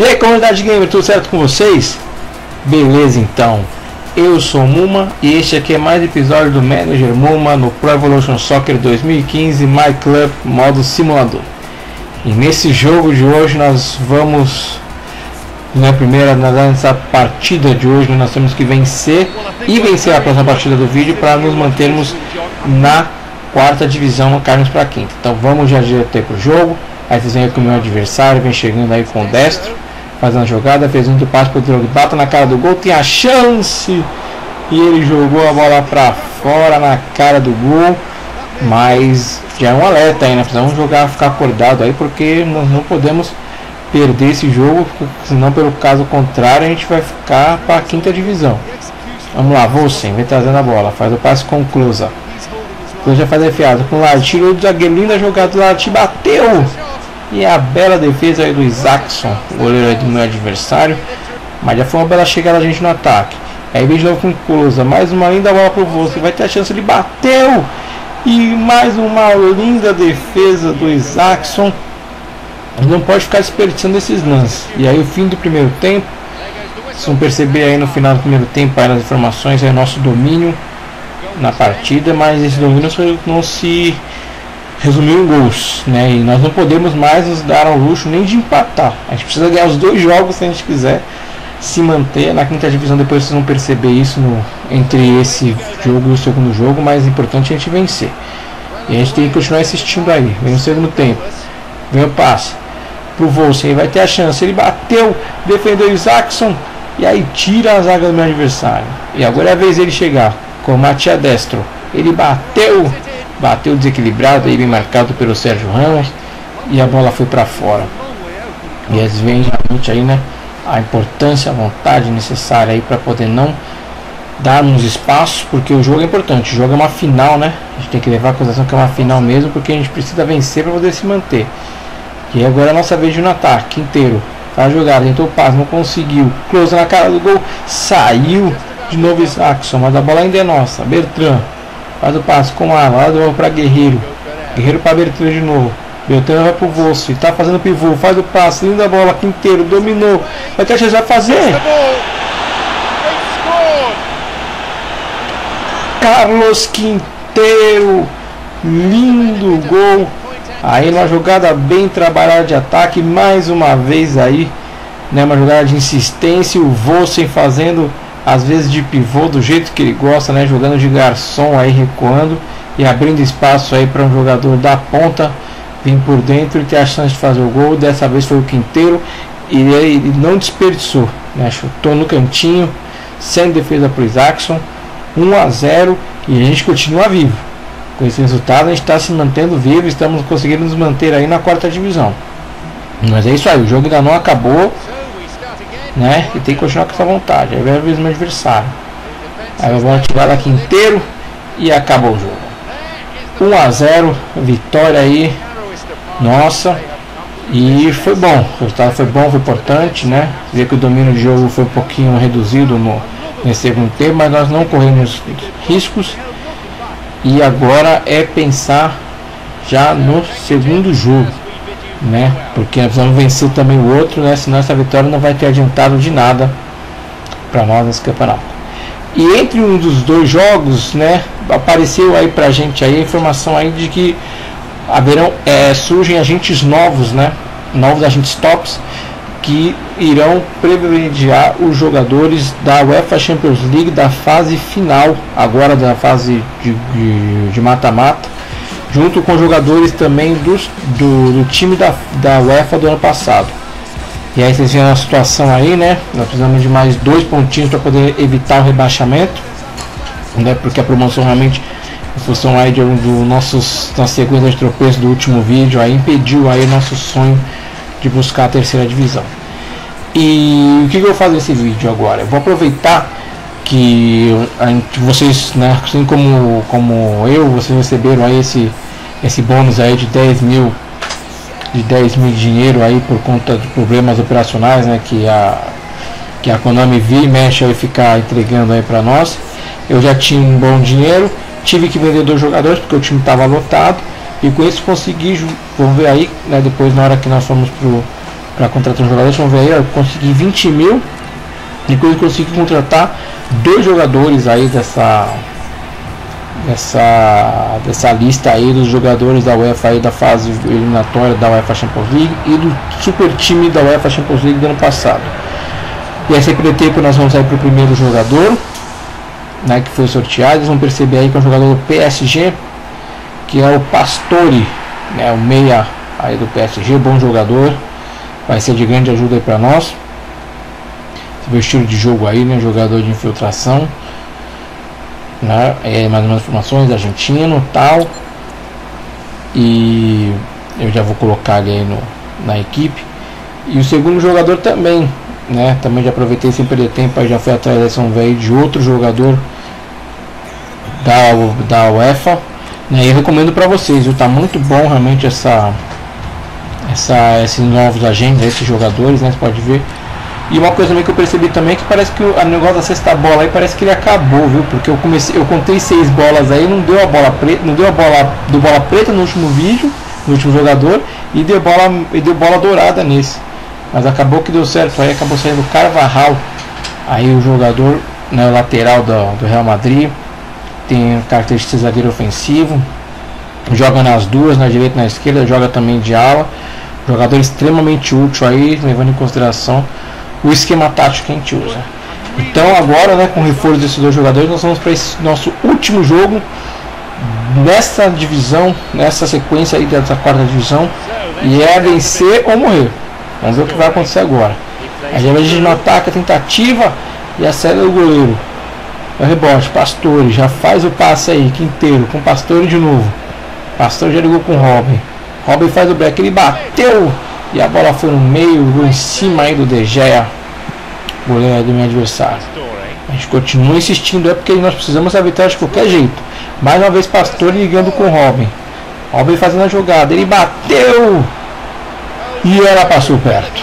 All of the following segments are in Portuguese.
E aí comunidade gamer, tudo certo com vocês? Beleza então, eu sou Muma e este aqui é mais episódio do Manager Muma no Pro Evolution Soccer 2015 My Club modo simulador. E nesse jogo de hoje nós vamos na primeira nessa partida de hoje nós temos que vencer e vencer a próxima partida do vídeo para nos mantermos na quarta divisão no Carlos para quinta. Então vamos já direto para o jogo. Aí vocês vêm com o meu adversário, vem chegando aí com o destro fazendo a jogada, fez um passe para o Drogba, bata na cara do gol, tem a chance e ele jogou a bola para fora na cara do gol, mas já é um alerta aí, né? Precisamos jogar, ficar acordado aí, porque nós não podemos perder esse jogo, senão pelo caso contrário a gente vai ficar para a quinta divisão. Vamos lá, Volsen, vem trazendo a bola, faz o passe com o. Cruza já faz enfiado com o Larte, tirou o zagueirinho da jogada do Larte, bateu! E a bela defesa aí do Isaacson, goleiro do meu adversário. Mas já foi uma bela chegada a gente no ataque. Aí vem de novo com Cruza, mais uma linda bola pro você, vai ter a chance, ele bateu! E mais uma linda defesa do Isaacson. Não pode ficar desperdiçando esses lances. E aí o fim do primeiro tempo. Vocês vão perceber aí no final do primeiro tempo aí nas informações aí nosso domínio na partida, mas esse domínio não se resumiu em gols, né? E nós não podemos mais nos dar ao luxo nem de empatar. A gente precisa ganhar os dois jogos se a gente quiser se manter na quinta divisão. Depois vocês vão perceber isso no, entre esse jogo e o segundo jogo, mas é importante a gente vencer. E a gente tem que continuar insistindo aí. Vem o segundo tempo, vem o passe pro Volsen, vai ter a chance. Ele bateu, defendeu o Isaacson e aí tira a zaga do meu adversário. E agora é a vez dele chegar com o Matia Destro. Ele bateu bateu desequilibrado, aí bem marcado pelo Sérgio Ramos e a bola foi para fora. E às vezes realmente aí, né, a importância, a vontade necessária aí para poder não darmos espaço, porque o jogo é importante. O jogo é uma final, né? A gente tem que levar a consideração que é uma final mesmo, porque a gente precisa vencer para poder se manter. E agora é a nossa vez de um ataque inteiro. Tá a jogada, tentou o passe, não conseguiu. Close na cara do gol, saiu de novo Isaacson, mas a bola ainda é nossa. Bertrand Faz o passe com a lá do para Guerreiro. Guerreiro para Bertrand de novo. Bertrand vai pro Volso. Tá fazendo pivô. Faz o passe. Linda bola aqui inteiro. Dominou. Vai ter a chance de fazer. Carlos Quinteiro. Lindo gol. Aí uma jogada bem trabalhada de ataque. Mais uma vez aí. Né, uma jogada de insistência. O Volsen fazendo às vezes de pivô do jeito que ele gosta, né, jogando de garçom aí recuando e abrindo espaço aí para um jogador da ponta vir por dentro e ter a chance de fazer o gol. Dessa vez foi o Quinteiro e ele não desperdiçou, né, chutou no cantinho, sem defesa para o Isaacson, 1 a 0 e a gente continua vivo. Com esse resultado a gente está se mantendo vivo, estamos conseguindo nos manter aí na quarta divisão. Mas é isso aí, o jogo ainda não acabou né? E tem que continuar com essa vontade. Aí vai ver o meu adversário. Aí eu vou ativar aqui inteiro e acabou o jogo. 1 a 0, vitória aí. Nossa. E foi bom, o resultado foi bom, foi importante, né? Ver que o domínio de jogo foi um pouquinho reduzido no, nesse segundo tempo, mas nós não corremos riscos. E agora é pensar já no segundo jogo né? Porque nós precisamos vencer também o outro, né? Senão essa vitória não vai ter adiantado de nada para nós nesse campeonato. E entre um dos dois jogos, né? Apareceu aí pra gente aí a informação aí de que haverão, é, surgem agentes novos, né? Novos agentes tops que irão privilegiar os jogadores da UEFA Champions League da fase final, agora da fase de mata-mata junto com jogadores também dos, do, do time da, da UEFA do ano passado. E aí vocês viram a situação aí, né? Nós precisamos de mais dois pontinhos para poder evitar o rebaixamento, né? Porque a promoção realmente, em função aí de do nossos na sequência de tropeço do último vídeo, aí impediu aí nosso sonho de buscar a terceira divisão. E o que, que eu vou fazer nesse vídeo agora? Eu vou aproveitar que vocês, né, assim como, como eu, vocês receberam aí esse, esse bônus aí de 10 mil de 10 mil dinheiro aí por conta de problemas operacionais, né, que a que a Konami vi e mexe aí ficar entregando aí para nós. Eu já tinha um bom dinheiro, tive que vender dois jogadores porque o time estava lotado e com isso consegui, vamos ver aí, né, depois na hora que nós fomos para contratar um jogador. Vamos ver aí, eu consegui 20 mil. Eu consegui contratar dois jogadores aí dessa dessa, dessa lista aí dos jogadores da UEFA aí da fase eliminatória da UEFA Champions League e do super time da UEFA Champions League do ano passado. E esse tempo nós vamos sair para o primeiro jogador, né, que foi sorteado. Vocês vão perceber aí que é o jogador do PSG, que é o Pastore, né, o meia aí do PSG, bom jogador, vai ser de grande ajuda para nós. Você vê o estilo de jogo aí, né, jogador de infiltração né? É, mais ou menos informações, argentino tal. E eu já vou colocar ele aí no, na equipe. E o segundo jogador também, né? Também já aproveitei sem perder tempo, aí já fui atrás dessa velho de outro jogador da, da UEFA. Né? E recomendo para vocês, viu? Tá muito bom realmente essa, essa, esses novos agentes, esses jogadores, né? Você pode ver e uma coisa também que eu percebi também é que parece que o negócio da sexta bola aí parece que ele acabou, viu? Porque eu comecei, eu contei seis bolas aí, não deu a bola preta, não deu a bola do bola preta no último vídeo, no último jogador, e deu bola, e deu bola dourada nesse. Mas acabou que deu certo, aí acabou saindo Carvajal, aí o jogador né, lateral do, do Real Madrid, tem características de zagueiro ofensivo, joga nas duas, na direita e na esquerda, joga também de ala. Jogador extremamente útil aí, levando em consideração o esquema tático que a gente usa. Então agora, né, com o reforço desses dois jogadores, nós vamos para esse nosso último jogo nessa divisão, nessa sequência aí dessa quarta divisão, e é vencer ou morrer. Vamos ver o que vai acontecer agora. A gente não ataca a tentativa e a série do goleiro. É o rebote, Pastore, já faz o passe aí, Quinteiro, com Pastore de novo. Pastore já ligou com Robin. Robin faz o break, ele bateu e a bola foi no meio, em cima aí do De Gea, goleiro do meu adversário. A gente continua insistindo, é porque nós precisamos vitória de qualquer jeito. Mais uma vez, Pastor ligando com o Robin. Robin fazendo a jogada, ele bateu e ela passou perto.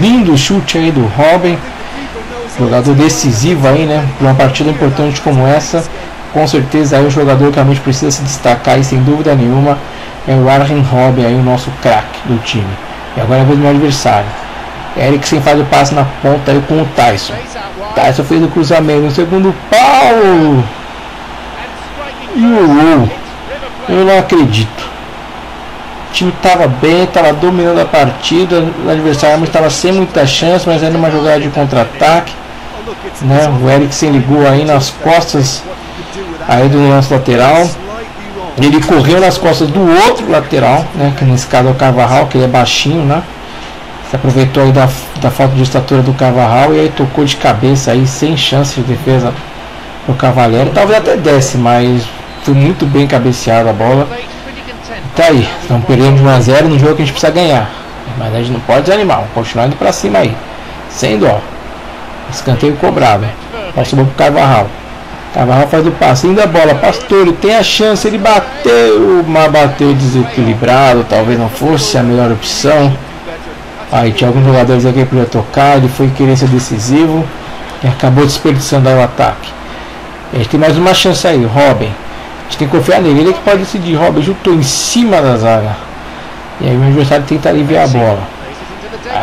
Lindo chute aí do Robin, jogador decisivo aí, né? Para uma partida importante como essa. Com certeza aí o jogador que realmente precisa se destacar e sem dúvida nenhuma é o Arjen Robin aí, o nosso craque do time. E agora é a vez do meu adversário. Eriksen faz o passe na ponta aí com o Tyson. Tyson fez o cruzamento no segundo pau. E o. Eu não acredito. O time estava bem, estava dominando a partida. O adversário estava sem muita chance, mas era uma jogada de contra-ataque. Né? O Eriksen ligou aí nas costas aí do lance lateral. Ele correu nas costas do outro lateral, né? Que nesse caso é o Carvajal, que ele é baixinho, né? Se aproveitou aí da, da falta de estatura do Carvajal e aí tocou de cabeça aí, sem chance de defesa pro Cavaleiro. Talvez até desce, mas foi muito bem cabeceada a bola. Tá aí, perdendo de 1 a 0 no jogo que a gente precisa ganhar. Mas a gente não pode desanimar, vamos continuar indo pra cima aí. Sem dó. Escanteio cobrado. Passou pro Carvajal. Carvalho faz o passe, ainda a bola, Pastore tem a chance, ele bateu, mas bateu desequilibrado, talvez não fosse a melhor opção. Aí tinha alguns jogadores aqui para tocar, ele foi querer ser decisivo e acabou desperdiçando o ataque. A gente tem mais uma chance aí, Robin. A gente tem que confiar nele, ele é que pode decidir. Robin juntou em cima da zaga. E aí o adversário tenta aliviar a bola.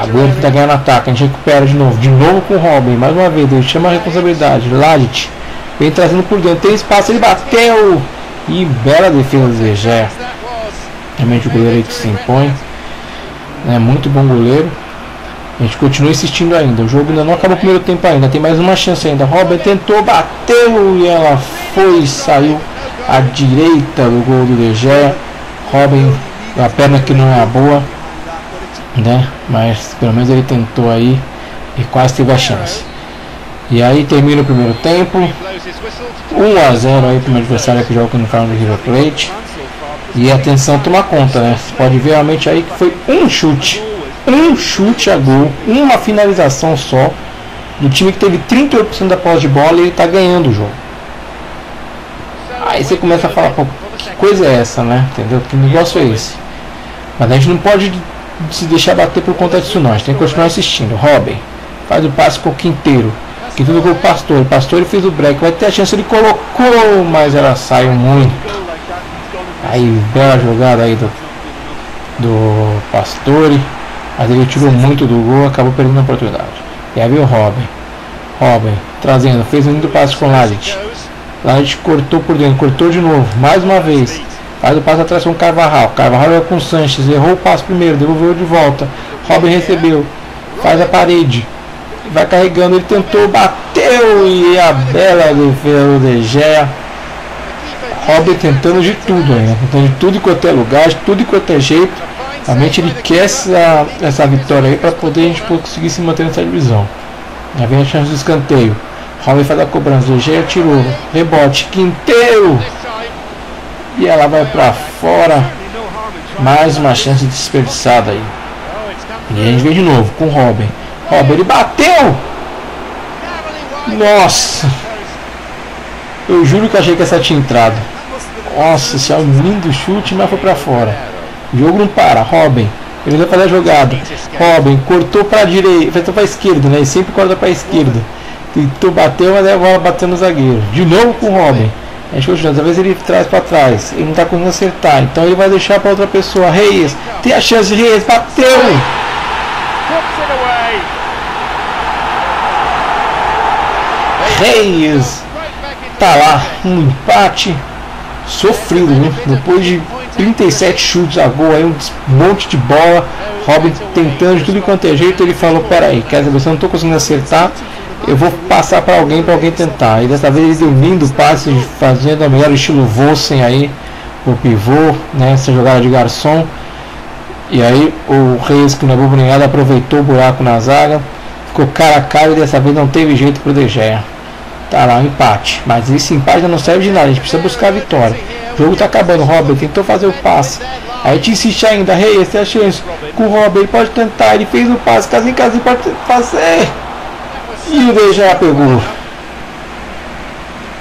Agora tenta ganhar no ataque, a gente recupera de novo. De novo com o Robin, mais uma vez, ele chama a responsabilidade. Ladit Vem trazendo por dentro. Tem espaço, ele bateu. E bela defesa do Zé. Realmente o goleiro aí que se impõe. É muito bom goleiro. A gente continua insistindo ainda. O jogo ainda não acabou o primeiro tempo ainda. Tem mais uma chance ainda. Robert tentou, bateu e ela foi, saiu à direita do gol do DG. Robin, a perna que não é a boa, né? Mas pelo menos ele tentou aí e quase teve a chance. E aí termina o primeiro tempo. 1 a 0 aí para o adversário que joga no final do River Plate. E atenção toma conta, né? Você pode ver realmente aí que foi um chute. Um chute a gol, uma finalização só. Do time que teve 38% da posse de bola e ele está ganhando o jogo. Aí você começa a falar, pô, que coisa é essa, né? Entendeu? Que negócio é esse? Mas a gente não pode se deixar bater por conta disso não. A gente tem que continuar assistindo. Robin, faz o passe com o quinteiro que tudo com o Pastor. O Pastor fez o break, vai ter a chance, ele colocou, mas ela saiu muito. Aí, bela jogada aí do, do Pastore. Mas ele tirou muito do gol, acabou perdendo a oportunidade. E aí veio o Robin. Robin trazendo, fez um lindo passe com o Ladic. Ladic cortou por dentro, cortou de novo, mais uma vez. Faz o passe atrás com o Carvajal. Carvajal é com o Sanches, errou o passe primeiro, devolveu de volta. Robin recebeu, faz a parede. Vai carregando, ele tentou, bateu e a bela defesa De Gea. Robin tentando de tudo ainda, tentando de tudo quanto é lugar, de tudo quanto é jeito. Realmente ele quer essa, essa vitória aí para poder a gente conseguir se manter nessa divisão. Já vem a chance do escanteio. Robin faz a cobrança, o Gea tirou, rebote, Quinteiro. E ela vai para fora. Mais uma chance desperdiçada aí. E a gente vem de novo com o Robin. Robin, ele bateu! Nossa! Eu juro que achei que essa tinha entrado. Nossa, é um lindo chute, mas foi para fora. O jogo não para. Robin, ele vai fazer a jogada. Robin cortou para direita, tentou para esquerda, né? Ele sempre corta para esquerda. Tentou bater, mas a bola bateu no zagueiro. De novo com o Robin. A gente continua, vezes ele traz para trás, ele não está conseguindo acertar, então ele vai deixar para outra pessoa. Reis, tem a chance, Reis, bateu! Reis, tá lá, um empate sofrido, né? Depois de 37 chutes a gol, aí um monte de bola. Robin tentando de tudo quanto é jeito. Ele falou: Pera aí, quer se eu não estou conseguindo acertar, eu vou passar para alguém, para alguém tentar. E dessa vez ele deu um lindo passe, fazendo a melhor estilo Vossen aí, o pivô, né? Essa jogada de garçom. E aí o Reis, que não é bobo nem nada, aproveitou o buraco na zaga, ficou cara a cara e dessa vez não teve jeito pro De Gea. Tá lá, um empate. Mas esse empate não serve de nada, a gente precisa buscar a vitória. O jogo tá acabando, Robert tentou fazer o passe. Aí te insiste ainda, Reis, tem a chance. Com o Robert, ele pode tentar, ele fez o passe, caso em casa, pode fazer. E o Gea pegou.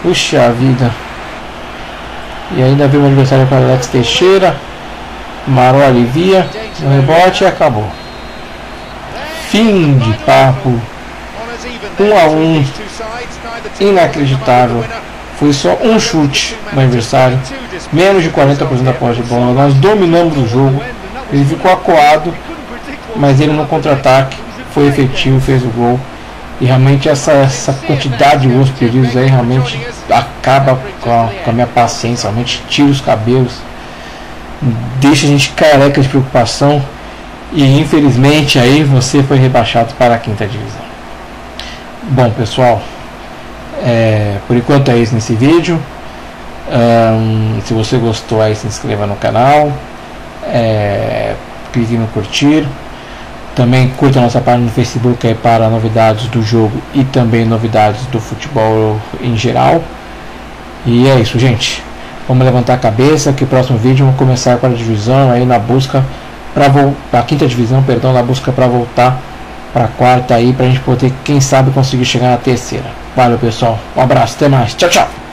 Puxa vida. E ainda veio o adversário para Alex Teixeira. Marou alivia. No rebote e acabou. Fim de papo. 1 um a 1 um. Inacreditável. Foi só um chute no adversário. Menos de 40% da posse de bola. Nós dominamos o jogo. Ele ficou acuado. Mas ele no contra-ataque foi efetivo, fez o gol. E realmente essa, essa quantidade de gols perdidos aí realmente acaba com a, com a minha paciência, realmente tira os cabelos, deixa a gente careca de preocupação e infelizmente aí você foi rebaixado para a quinta divisão. Bom pessoal, é, por enquanto é isso nesse vídeo. Um, se você gostou aí se inscreva no canal, é, clique no curtir. Também curta nossa página no Facebook aí para novidades do jogo e também novidades do futebol em geral. E é isso, gente. Vamos levantar a cabeça que o próximo vídeo vamos começar a divisão aí na busca para a quinta divisão, perdão, na busca para voltar para a quarta aí para a gente poder, quem sabe, conseguir chegar na terceira. Valeu, pessoal. Um abraço, até mais. Tchau, tchau.